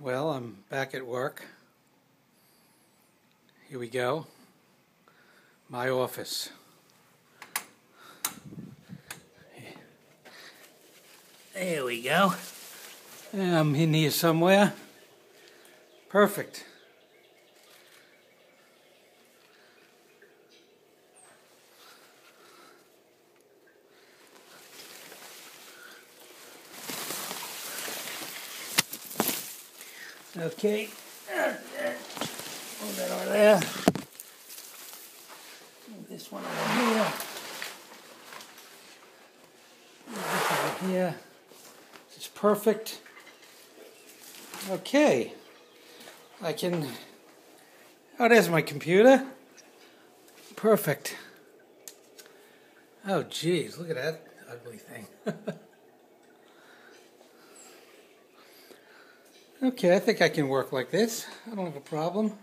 Well, I'm back at work. Here we go. My office. There we go. I'm in here somewhere. Perfect. Okay. Move that over there. Move this one over here. Move this over here. This is perfect. Okay. I can. Oh, there's my computer. Perfect. Oh, geez, look at that ugly thing. Okay, I think I can work like this. I don't have a problem.